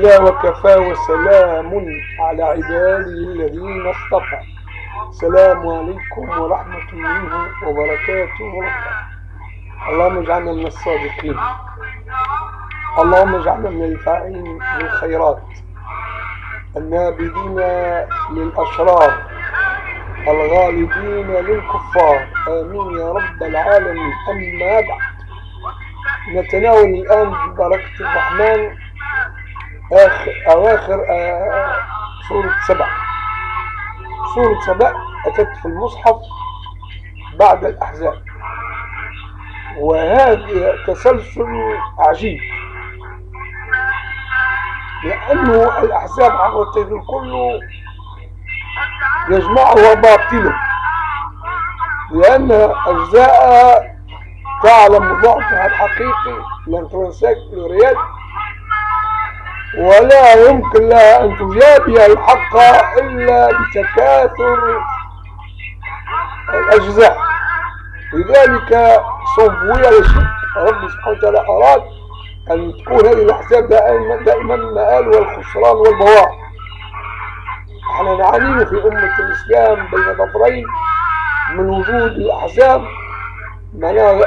لا وكفى وسلام على عباده الذين اصطفى. السلام عليكم ورحمة الله وبركاته. وبركاته اللهم اجعلنا من الصادقين. اللهم اجعلنا من الفاعلين للخيرات النابذين للأشرار الغالبين للكفار. آمين يا رب العالمين. أما بعد. نتناول الآن ببركة الرحمن. آخر أواخر آه سورة سبع. سورة سبع أتت في المصحف بعد الأحزاب. وهذا تسلسل عجيب. لأنه الأحزاب عبرتين كله يجمعها باطله لأن أجزاء تعلم ضعفها الحقيقي لن تنساك الرياض ولا يمكن لها أن تجابي الحق إلا بتكاثر الأجزاء. لذلك صنفوية للشرك رب سبحانه وتعالى أراد أن تكون هذه الأحزاب دائما دائما المآل والخسران والبواء إحنا نعاني في أمة الإسلام بين ظفرين من وجود الأحزاب معناها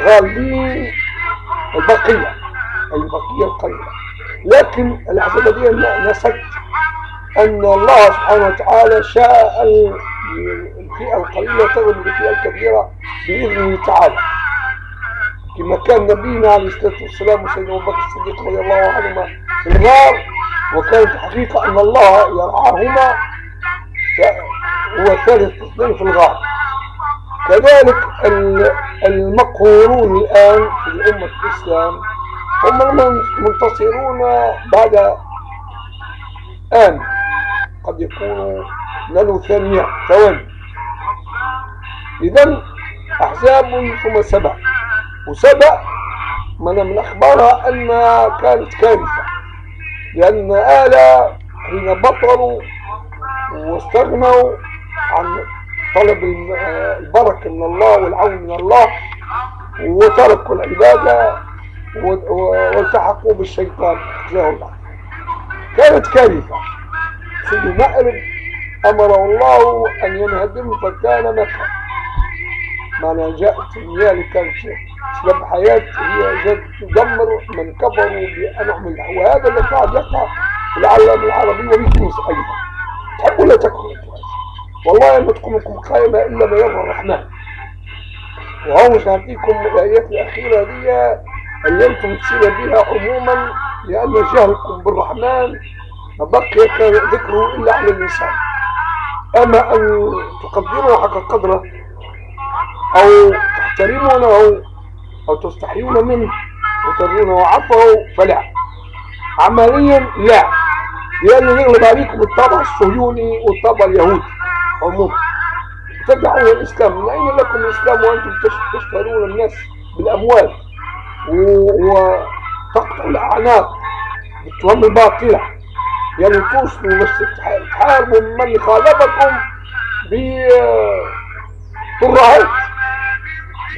غالبين البقية البقية القليلة. لكن الأحزاب دي نست أن الله سبحانه وتعالى شاء الفئة القليلة تغلب الفئة الكبيرة بإذنه تعالى. كما كان نبينا عليه الصلاة والسلام وسيدنا أبو بكر الصديق رضي الله عنهما في الغار وكانت الحقيقة أن الله يرعاهما هو ثالث اثنين في الغار. كذلك المقهورون الآن في الأمة الإسلام هم المنتصرون بعد آن. قد يكونوا نالوا ثانية. ثواني. إذا أحزاب ثم سبع. وسبع من من أخبارها أنها كانت كارثة. لأن آلة حين بطلوا واستغنوا عن طلب البركة من الله والعون من الله وتركوا العبادة والتحقوا بالشيطان جزاه الله كانت كارثة. سيد مأرب أمره الله أن ينهدم فكان مكة معنى جاءت المياه كانت سبب حياة هي جاءت تدمر من كفروا بأنعم الله وهذا اللي قاعد يقع في العالم العربي وفي تونس أيضا. تحبوا لا تكفروا والله ما تكون لكم قائمة إلا ما يرضى الرحمن. وهو مش هعطيكم الآيات الأخيرة دي أنتم تصير بها عموما لأن جهلكم بالرحمن بقي ذكره إلا على الإنسان. أما أن تقدروا حق قدره أو تحترمونه أو تستحيون منه وترجونه عفوه فلا. عمليا لا. لأنه يغلب عليكم الطبع الصهيوني والطبع اليهودي عموما. تدعون الإسلام. من أين لكم الإسلام وأنتم تشترون الناس بالأموال؟ وتقطعوا الأعناق بالتهم الباطلة. يعني توصلوا تحاربوا من خالفكم بطرهات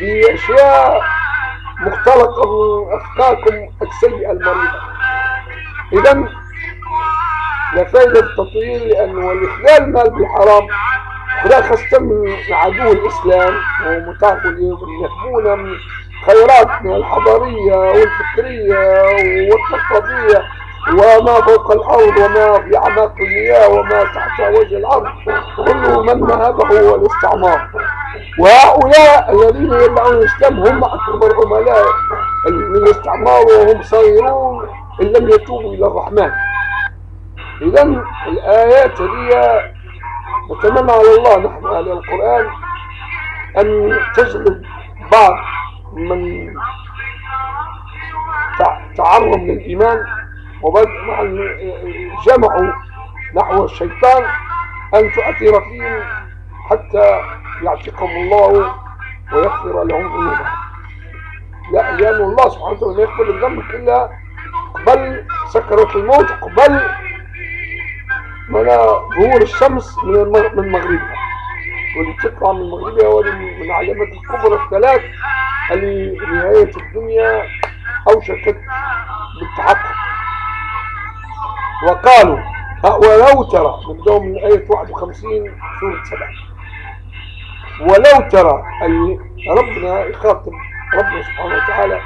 بأشياء مختلقة من أفكاركم السيئة المريضة. إذا لا فائدة التطوير لأنه الإخلال المال بالحرام. خاصة من عدو الإسلام ومتعبوا اليوم يهبون خيرات من الحضارية والفكرية والثقافية وما فوق الأرض وما في أعماق المياه وما تحت وجه الأرض. كل من نهبه هو الاستعمار وهؤلاء الذين يدعون الإسلام هم أكبر عملاء. الاستعمار وهم صغيرون إن لم يتوبوا إلى الرحمن. إذا الآيات هي نتمنى على الله نحن أهل القرآن أن تجلب بعض من تعرم للإيمان وبعد جمعوا نحو الشيطان أن تؤثر فيهم حتى يعتقهم الله ويغفر لهم ذنوبهم. لا لأن الله سبحانه وتعالى لا يقبل الذنب إلا قبل سكرة الموت قبل من ظهور الشمس من من مغربها. واللي تطلع من مغربها من العلامات الكبرى الثلاث اللي نهاية الدنيا أوشكت بالتحقق؟ وقالوا ولو ترى نبدأ من آية 51 سورة سبع ولو ترى أي ربنا يخاطب ربنا سبحانه وتعالى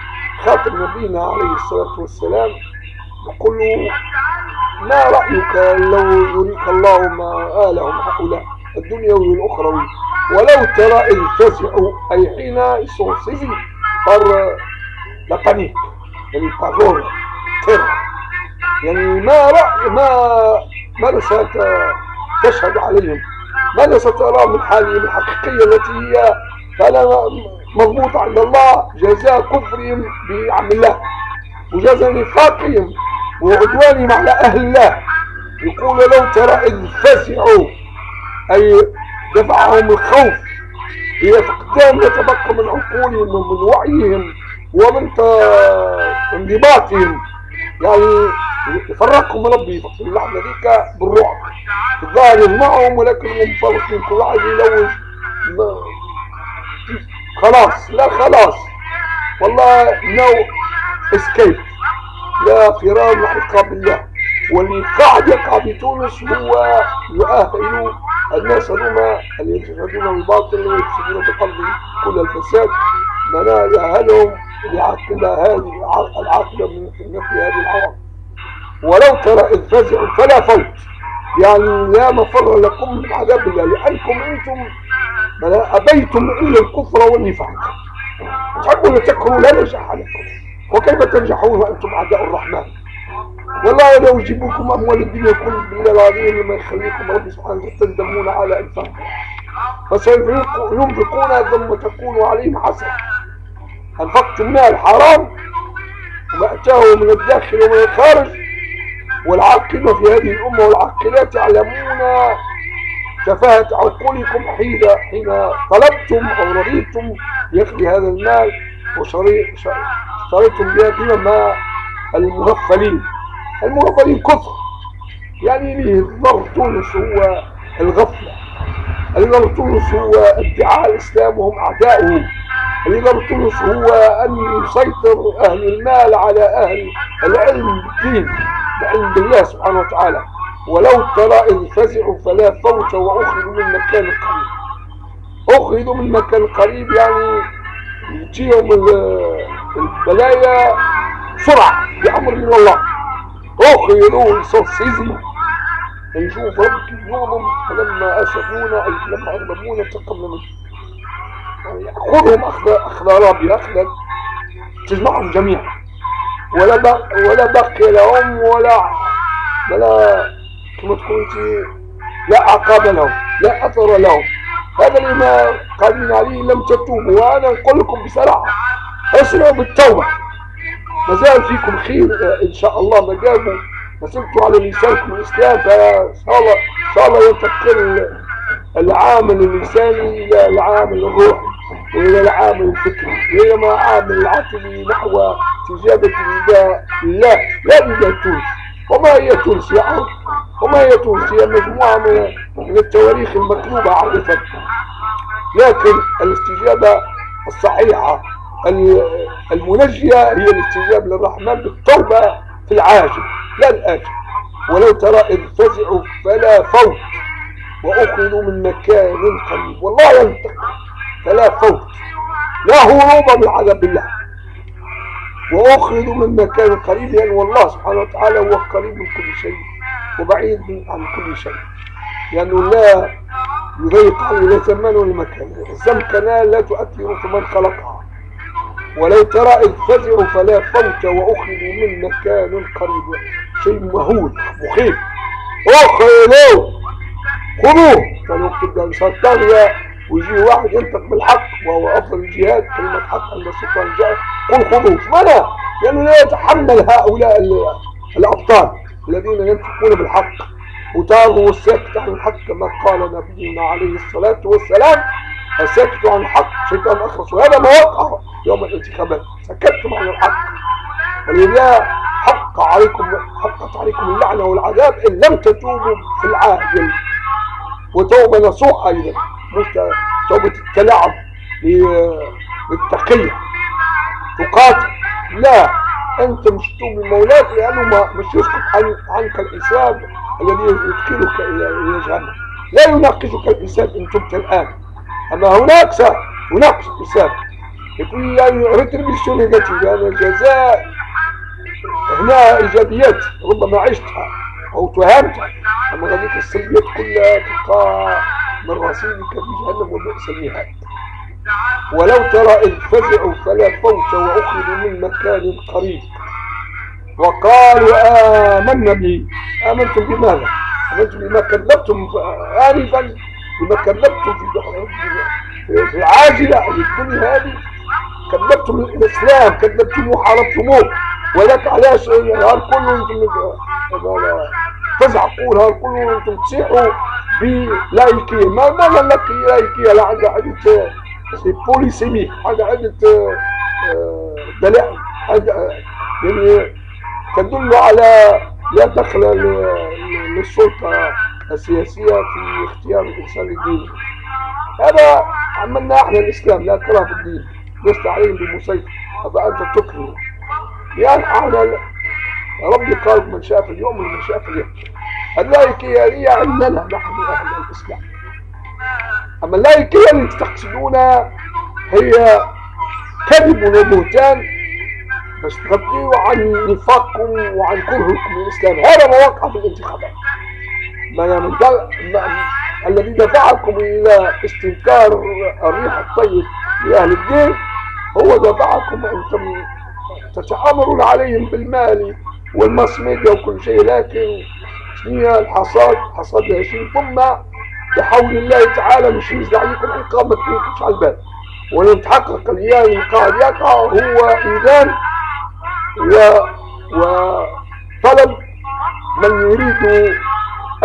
خاطب نبينا عليه الصلاة والسلام يقول له ما رأيك لو يريك الله ما آلهم هؤلاء الدنيوي والأخروي ولو ترى فزعوا أي حين يصوصي بر لقنيك يعني بارور ترى. يعني ما رأي ما ماذا ستشهد عليهم. ماذا سترى من حالهم الحقيقية التي هي فعلا مضبوطة عند الله جزاء كفرهم بعم الله. وجزاء نفاقهم وعدوانهم على أهل الله. يقول لو ترى إذ فزعوا أي دفعهم الخوف. هي فقدان يتبقى من عقولهم ومن وعيهم ومن انضباطهم يعني يفرقهم ربي. في اللحظة ذيك بالرعب الظاهر معهم ولكن هم مفرقين كل واحد يلوج خلاص. لا خلاص. والله no escape لا فرار من عقاب. الله واللي قاعد يقع في تونس هو يؤهل الناس هذوما اللي يجحدون بالباطل ويفسدون بقلب كل الفساد. منا يأهلهم لعاقبة هذه العاقبة من مثل هذه العواقب ولو ترى إذ فزعوا فلا فوت. يعني لا مفر لكم من عذاب الله لأنكم أنتم أبيتم إلا الكفر والنفاق. تحبون تكفروا لا نجح لكم. وكيف تنجحون وأنتم أعداء الرحمن؟ والله لو يجيبوكم أموال الدنيا كل بالله العظيم لما يخليكم ربي سبحانه وتعالى تندمون على إنفاقكم فسينفقون ثم تكون عليهم حسرة أنفقتم المال حرام وما أتاه من الداخل ومن الخارج. والعاقلة في هذه الأمة والعاقلات يعلمون تفاهة عقولكم حين حين طلبتم أو رضيتم بأخذ هذا المال واشتريتم بها مع المغفلين. المغفلين كفر يعني ليه ضر تونس هو الغفلة اللي ضر تونس هو ادعاء الإسلام وهم أعداؤه اللي ضر تونس هو أن يسيطر أهل المال على أهل العلم بالدين بعلم بالله سبحانه وتعالى. ولو ترى إذ فزعوا فلا فوت وأخذوا من مكان قريب. أخذوا من مكان قريب يعني يجيهم البلايا سرعة بأمر من الله. أخذوا يصوصيزم نشوف ربك يومهم فلما أسفونا أي لما أغضبونا انتقمنا خذهم أخذ أخذ رابي أخذ تجمعهم جميعا. ولا بقي ولا بقي لهم ولا ولا كما تقول لا عقاب لهم لا أثر لهم. هذا اللي ما قادرين عليه لم تتوبوا. وأنا نقول لكم بصراحة أسرعوا بالتوبة. ما زال فيكم خير إن شاء الله ما جابوا ما سبتوا على لسانكم الإسلام فان شاء الله ان شاء الله ينتقل العامل اللساني إلى العامل الروحي وإلى العامل الفكري. والى ما عامل العقلي نحو استجابه نداء الله لا نداء تونس. وما هي تونس يا عرب وما هي تونس هي مجموعة من, التواريخ المكتوبة عرفت لكن الاستجابة الصحيحة المنجية هي الاستجابة للرحمن بالتوبة في العاجل لا الآجل ولو ترى إذ فزعوا فلا فوت وأخذوا من مكان قريب. والله ينطق فلا فوت. لا هروب من عذاب الله. وأخذوا من مكان قريب يعني والله سبحانه وتعالى هو قريب من كل شيء وبعيد عن كل شيء. لأنه لا يضيق عليه لا زمان ولا مكان الزمكنة لا تؤثر في من خلقها. ولو ترى إذ فزعوا فلا فوت وأخذوا من مكان قريب. شيء مهول مخيف. أخذوا خذوه كان وقت الجلسات الثانية. ويجي واحد ينطق بالحق وهو أفضل الجهاد كلمة حق عند السلطان جاء قل خذوه ماذا؟ لأنه لا يتحمل هؤلاء الأبطال الذين ينطقون بالحق. وتاروا الساكت عن الحق كما قال نبينا عليه الصلاة والسلام. الساكت عن الحق. شيطان أخرس وهذا ما وقع يوم الانتخابات سكتتم عن الحق. ولذا حق عليكم حقت عليكم اللعنة والعذاب إن لم تتوبوا في العاجل. وتوبة نصوح أيضا. مش توبة التلاعب للتقية. تقاتل. لا. أنت مش تتوب لمولاك لأنه ما مش يسقط عن عنك الحساب الذي يدخلك إلى جهنم. لا يناقشك الحساب إن تبت الآن. أما هناك س يناقش الحساب يقول يعني rétribution négative يعني الجزاء هنا إيجابيات ربما عشتها أو تهمتها أما هذيك السلبيات كلها تلقى من رصيدك في جهنم وبئس المهاد. ولو ترى إذ فزعوا فلا فوت وأخذوا من مكان قريب. وقالوا آمنا به آمنتم بماذا؟ آمنتم بما كذبتم آنفا بما كذبتم. في العاجلة في الدنيا هذه. كذبتم الإسلام كذبتم وحاربتموه ولك علاش هل كله أنتم تزعقون؟ هل كله أنتم تصيحوا بلايكية ما ما لك لايكية لا عندها عدة بوليسيميك حاجة عدة دلائل. حاجة يعني تدل على لا دخل للسلطة السياسية في اختيار الإنسان لدينه هذا عملنا إحنا الإسلام لا كره في الدين. لست عليهم بمسيطر؟ هذا أنت تكره. يعني إحنا ربي قال من شاء فليؤمن ومن شاء فليكفر. اللايكية هي عندنا نحن أهل الإسلام. أما اللايكية اللي تقصدونها هي كذب وبهتان. بس تغطيوا عن نفاقكم وعن كرهكم للإسلام هذا ما وقع في الانتخابات. ما من الذي دفعكم إلى استنكار الريح الطيب لأهل الدين هو دفعكم أنتم تتآمرون عليهم بالمال والماس ميديا وكل شيء لكن شنو الحصاد حصاد شيء ثم بحول الله تعالى مش ينزل عليكم عقاب ما تكونش على البال ولن تحقق الإيمان القاعد يقع هو إيمان و وطلب من يريد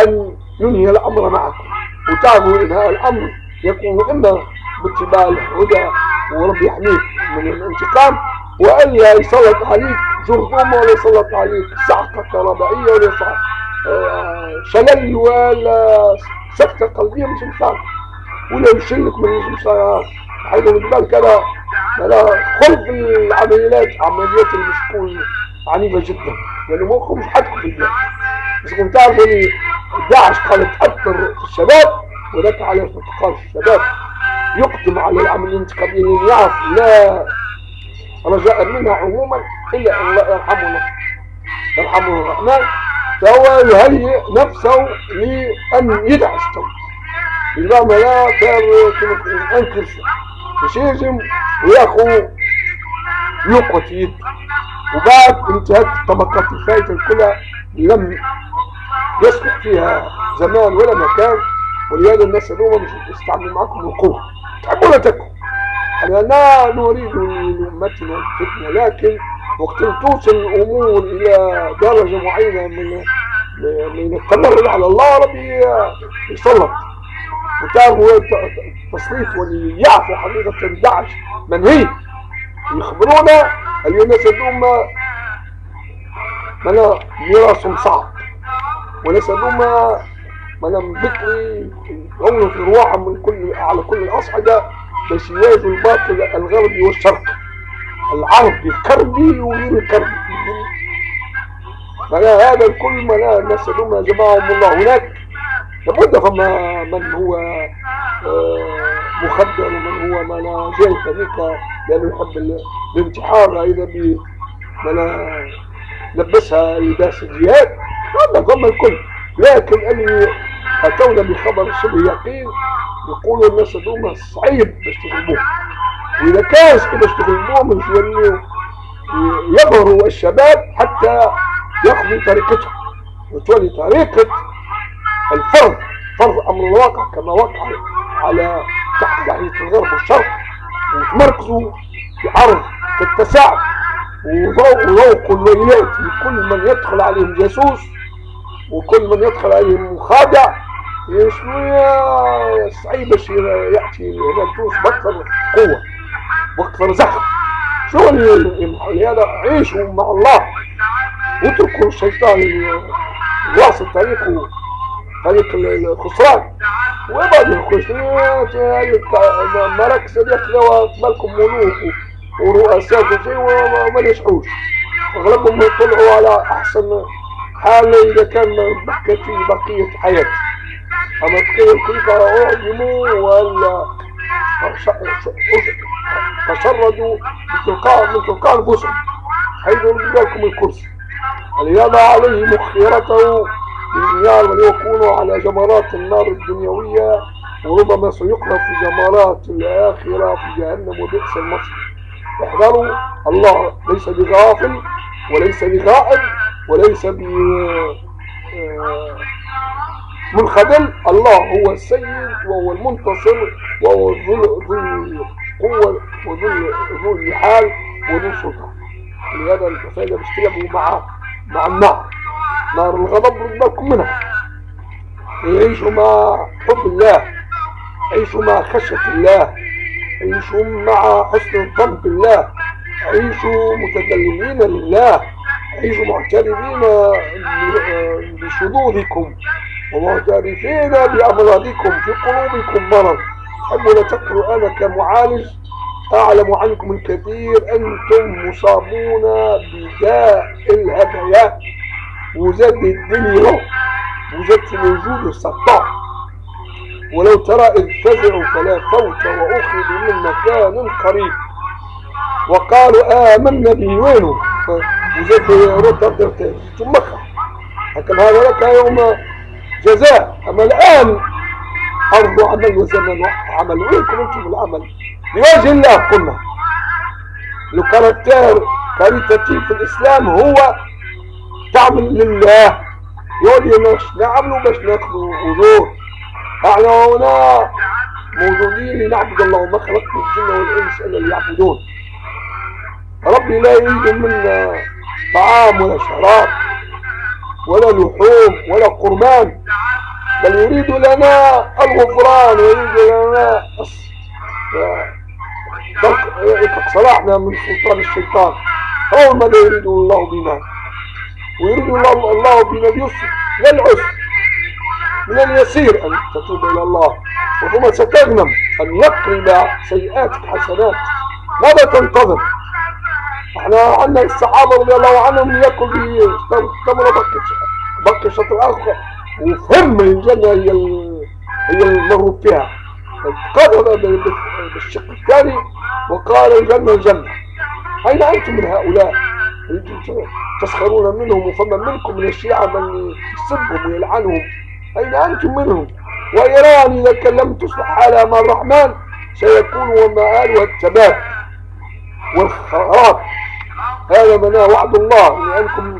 أن ينهي الأمر معكم. وتعرفوا إنهاء الأمر. يكون إما باتباع الهدى ورب يحميك من الانتقام. وإلا يسلط عليك جرذومة ولا يسلط عليك صعقة كهربائية ولا شلل ولا سكتة قلبية مش مصاب ولا يشلك من المسارات حيث بالك كده لا خلف العمليات عمليات اللي عنيفة جدا. لأنه مخهم مش حدكم في البلاد بس كنت تعرفوا إن داعش قالت تأثر في الشباب. وذاك على ارتقاء الشباب يقدم على العملية الانتقامية اللي يعرف لا. رجاء منها عموما. أن الله يرحمنا. يرحمه الرحمن. فهو يهيئ نفسه لأن يدعس تو إذا ما لا كما أنكر مش يجم وياخو يوقف يد وبعد انتهت الطبقات الفائتة كلها لم يصلح فيها زمان ولا مكان. ولهذا الناس اليوم مش يستعمل معكم القوة تحبوا ولا تكون لا نريد لأمتنا الفتنة لكن وقت توصل الأمور إلى درجة معينة من من التمرد على الله ربي يسلط. وتعرفوا التسليط واللي يعرفوا حقيقة داعش من هي يخبرونا اللي الناس الأمة منا ميراثهم صعب. وناس الأمة منا بكري يقولوا في رواحهم من كل على كل الأصعدة باش يواجهوا الباطل الغربي والشرقي العربي الكربي والكربي معناها هذا الكل معناها الناس الأمة جمعهم الله. هناك لابد فما من هو مخدر ومن هو معناها جاي هذيك لأنه يحب الانتحار. إذا بي معناها لبسها لباس الجهاد. هذا فما الكل. لكن اللي أتونا بخبر شبه يقين يقولوا الناس هذوما صعيب باش تغلبوه وإذا كان باش تغلبوه مش يولوا يظهروا الشباب حتى يأخذوا طريقتهم. وتولي طريقة الفرض فرض أمر الواقع كما وقع على تحت ناحية الغرب والشرق. وتمركزوا في أرض تتسع وذوقوا الويلات لكل من يدخل عليهم جاسوس وكل من يدخل عليهم مخادع. شوية صعيب باش هنا تونس بأكثر قوة وأكثر زخم اللي هذا؟ عيشوا مع الله. واتركوا الشيطان واصل طريقه طريق الخسران. وبعد يخش مراكز ياخذوا بالكم ملوك ورؤساء وشيء وما يشعوش. أغلبهم يطلعوا على أحسن حال إذا كان بقيت في بقية حياتي تخيل كيف أعجموا ولا تشردوا من تلقاء أنفسهم حيث لكم الكرسي ليضع عليه مخيرته بالنار وليكونوا على جمرات النار الدنيوية وربما سيقلب في جمرات الآخرة في جهنم وبئس المصير احذروا الله ليس بغافل وليس بغائب وليس ب منخذل الله هو السيد وهو المنتصر وهو ذو القوة وذو ذو الحال وذو السلطان. لهذا الفائدة بيشتغلوا مع مع النار. نار الغضب بالكم منها. يعيشوا مع حب الله. يعيشوا مع خشية الله. يعيشوا مع حسن الظن بالله عيشوا متكلمين لله. عيشوا معترفين بشذوذكم. ومعترفين بأمراضكم في قلوبكم مرض. حبوا تقولوا أنا كمعالج أعلم عنكم الكثير أنتم مصابون بداء الهدايا. وزاد الدنيا وزاد في الوجود السطاع ولو ترى إذ فزعوا فلا فوت وأخذوا من مكان قريب. وقالوا آمنا به وينه؟ وزاد رد ثم لكن هذا لك يوم جزاء. أما الآن أرض عمل وزمن عمل. وينكم أنتم العمل؟ لوجه الله قلنا. le caractère caritatif في الإسلام هو تعمل لله. يقول مش نعمله باش ناخذوا أجور إحنا هنا موجودين لنعبد الله. وما خلقت الجن والإنس إلا ليعبدون. ربي لا يريد منا طعام ولا شراب. ولا لحوم ولا قربان بل يريد لنا الغفران ويريد لنا صلاحنا من سلطان الشيطان هو ماذا يريد الله بنا ويريد الله, بنا اليسر لا العسر من اليسير أن تتوب إلى الله وثم ستغنم أن يقلب سيئاتك حسنات ماذا تنتظر إحنا عندنا الصحابة رضي الله عنهم يأكل في تمر بقي شطر آخر وفهم الجنة هي هي المر فيها. قال بالشق الثاني وقال الجنة الجنة. أين أنتم من هؤلاء؟ تسخرون منهم وفما منكم من الشيعة من يسبهم ويلعنهم. أين أنتم منهم؟ وإيران إذا كان لم تصلح على ما الرحمن. سيكون ومآلها التباب والخراب. هذا مناه وعد الله. لأنكم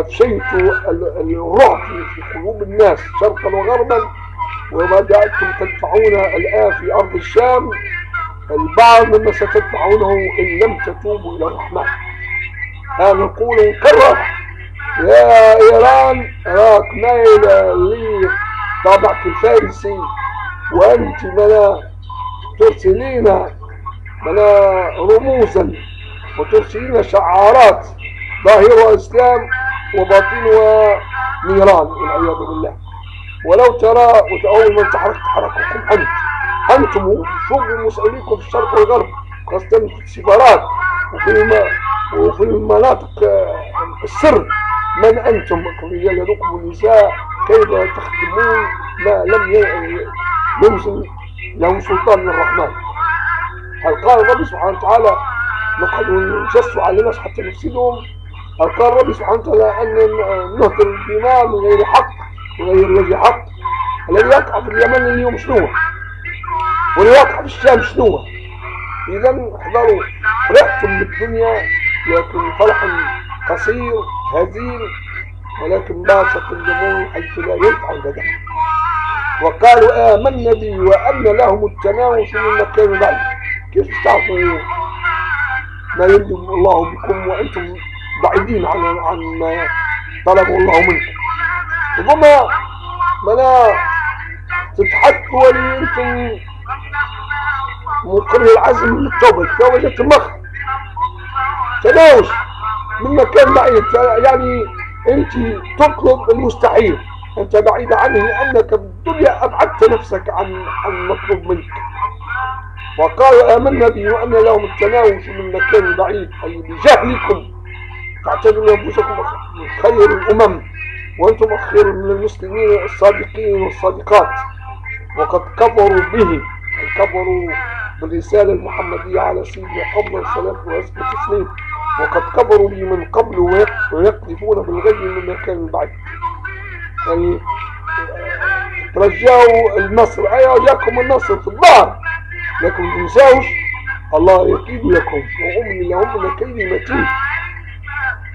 أفشيتوا الرعب في قلوب الناس شرقا وغربا وبدأتم تدفعون الآن في أرض الشام. البعض مما ستدفعونه إن لم تتوبوا إلى الرحمن. هذا نقول نكرر يا إيران راك مايلة لطابعك الفارسي وأنت منا ترسلين منا رموزا وترسلين شعارات. ظاهرها إسلام وباطنها نيران والعياذ بالله. ولو ترى وأول من تحرك تحرككم أنت أنتم شوفوا مسؤوليكم في الشرق والغرب خاصة في السفارات وفي الم... وفي المناطق السر من أنتم رجال يدوكم النساء؟ كيف تخدمون ما لم ينزل له سلطان من الرحمن؟ هل قال الرب سبحانه وتعالى نقعد نجسوا على الناس حتى نفسدهم قال الرب سبحانه وتعالى أن نهدر الدماء من غير حق وغير وجه حق. الذي يقع في اليمن اليوم شنو؟ واللي يقع في الشام شنو؟ إذا احذروا فرحتم بالدنيا لكن فرح قصير هزيل ولكن باشا تندمون حيث لا ينفع البدن وقالوا آمنا به وأن لهم التناوش من مكان بعيد. كيف تعرفوا ما يريد الله بكم وأنتم بعيدين عن عن ما طلبه الله منكم ربما منا تتحكوا ولي أنتم مقر العزم للتوبة. التوبة جت المخ تناوش من مكان بعيد. يعني أنت تطلب المستحيل. أنت بعيد عنه لأنك بالدنيا أبعدت نفسك عن عن المطلوب منك. وقالوا آمنا به وأن لهم التناوش من مكان بعيد. أي بجهلكم. تعتبروا أنفسكم خير الأمم وأنتم خير من المسلمين الصادقين والصادقات. وقد كفروا به كفروا بالرسالة المحمدية على سيدنا قبل الصلاة والتسليم. وقد كفروا به من قبل ويقذفون بالغي من مكان بعيد. يعني رجعوا النصر. أيوة جاكم النصر في الظهر لكن ما تنساوش الله يكيد لكم. وأمني لهم كيد متين.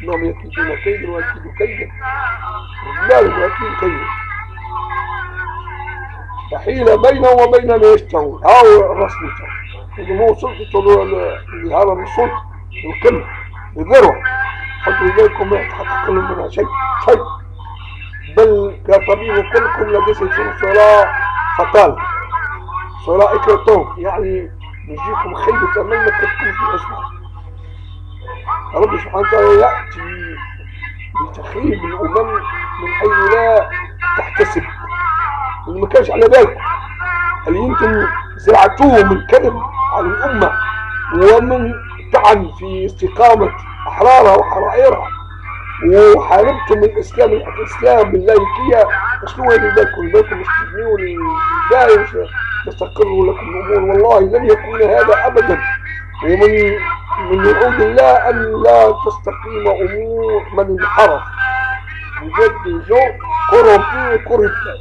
إنهم يكيدون كيدا ويكيد كيدا لا يكيد كيدا وحيل بينهم وبين ما يشتهون هاو الرسم إذا مو سلطة لهذا السلطة الكلمة الذروة حطوا إليكم ما يتحقق لهم منها شيء شيء. بل كطبيب كلكم لديه صلاة فقال صلاة إكرتهم يعني نجيكم خيبة أمل ما تكون في أسمع رب سبحانه وتعالى يأتي بتخريب الأمم من حيث لا تحتسب. اللي ما كانش على بالكم. اللي أنتم زرعتوه من كذب على الأمة ومن طعن في استقامة أحرارها وحرائرها وحاربتم الإسلام الإسلام باللايكية شنو هذه بالكم بالكم لا تستقر لكم الأمور. والله لن يكون هذا أبدا. ومن من وعود الله أن لا تستقيم أمور من انحرف. بجد جو كرومبي كوريبتا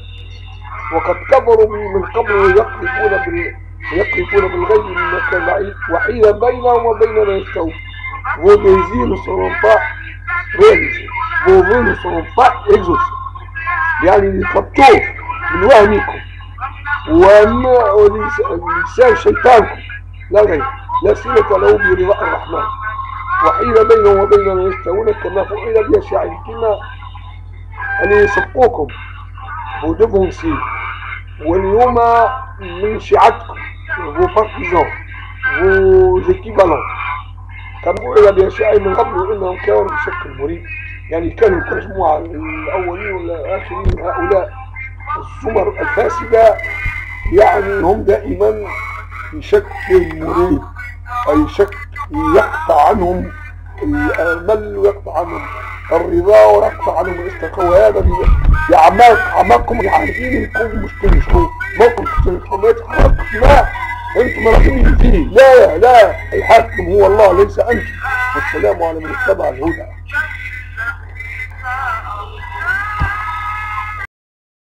وقد كفروا من قبل ويقذفون بال يقذفون بالغيب من مكان بعيد وحيل بينهم وبين ما réalisés. Vos vœux ne seront pas exaucés. يعني يخطوه من وهمكم. وما لسان شيطانكم. لا غير. لا صلة له برضاء الرحمن. وحيل بينهم وبين ما يستوون كما فعل بأشياء كما أن يصفوكم بودبهم سي واليوم من شيعتكم vos partisans vos équivalents كما فعل بأشياء من قبل إنهم كانوا بشكل مريب يعني كانوا كمجموعة الأولين والآخرين من هؤلاء الزمر الفاسدة يعني هم دائما في شكل مريب أي شكل يقطع عنهم الأمل ويقطع عنهم الرضا ويقطع عنهم الاستقامة وهذا بأعماق أعماقكم عارفين انكم مش تنشروا ما يتحرك لا أنتم راغبين فيه لا لا الحاكم هو الله ليس انت والسلام على من اتبع الهدى.